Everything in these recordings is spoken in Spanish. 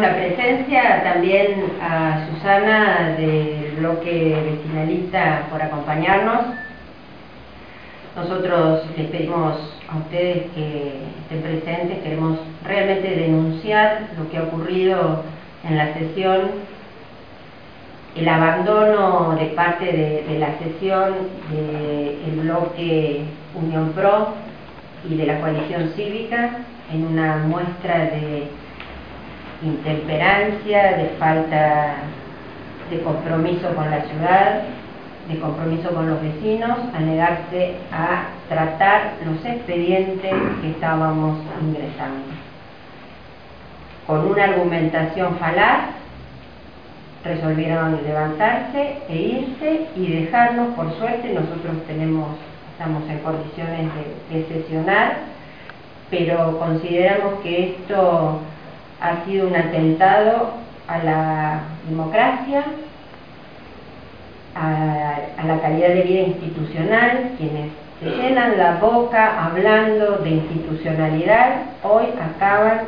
La presencia también a Susana del bloque vecinalista por acompañarnos. Nosotros les pedimos a ustedes que estén presentes, queremos realmente denunciar lo que ha ocurrido en la sesión, el abandono de parte de, la sesión del bloque Unión Pro y de la coalición cívica en una muestra de intemperancia, de falta de compromiso con la ciudad, de compromiso con los vecinos, a negarse a tratar los expedientes que estábamos ingresando. Con una argumentación falaz, resolvieron levantarse e irse y dejarnos, por suerte, nosotros tenemos, estamos en condiciones de, de sesionar, pero consideramos que esto ha sido un atentado a la democracia, a, la calidad de vida institucional, quienes se llenan la boca hablando de institucionalidad, hoy acaban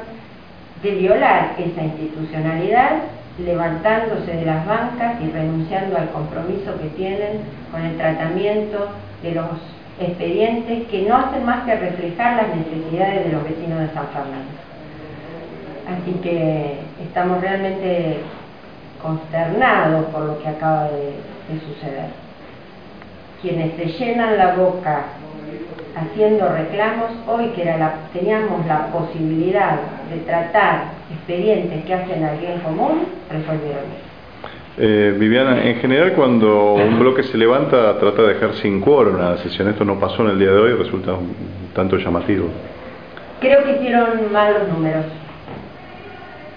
de violar esa institucionalidad, levantándose de las bancas y renunciando al compromiso que tienen con el tratamiento de los expedientes que no hacen más que reflejar las necesidades de los vecinos de San Fernando. Así que estamos realmente consternados por lo que acaba de, suceder. Quienes se llenan la boca haciendo reclamos, hoy que teníamos la posibilidad de tratar expedientes que hacen al bien común, resolvieron eh, Viviana, en general cuando un bloque se levanta trata de dejar sin quórum la sesión. Esto no pasó en el día de hoy, resulta un tanto llamativo. Creo que hicieron mal los números.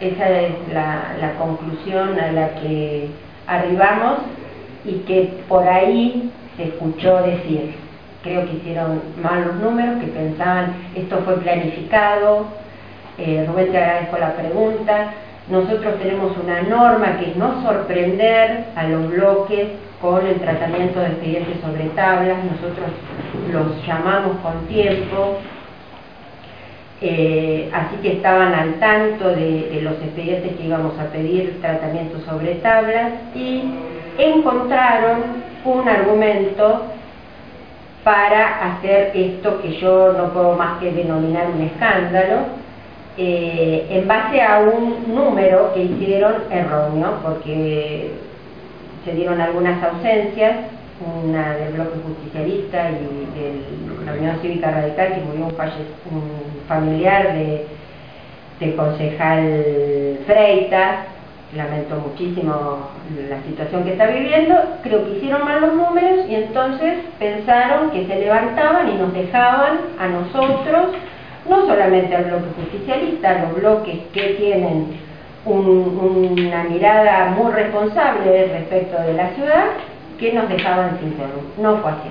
Esa es la, conclusión a la que arribamos y que por ahí se escuchó decir. Creo que hicieron mal los números, que pensaban esto fue planificado. Eh, Rubén, te agradezco la pregunta. Nosotros tenemos una norma que es no sorprender a los bloques con el tratamiento de expedientes sobre tablas. Nosotros los llamamos con tiempo, eh, así que estaban al tanto de, los expedientes que íbamos a pedir tratamiento sobre tablas y encontraron un argumento para hacer esto que yo no puedo más que denominar un escándalo, eh, en base a un número que hicieron erróneo, porque se dieron algunas ausencias, una del bloque justicialista y de la Unión Cívica Radical, que murió un, familiar de, del concejal Freitas, lamento muchísimo la situación que está viviendo, creo que hicieron mal los números y entonces pensaron que se levantaban y nos dejaban a nosotros, no solamente al bloque justicialista, los bloques que tienen una mirada muy responsable respecto de la ciudad, que nos dejaban sin No fue así.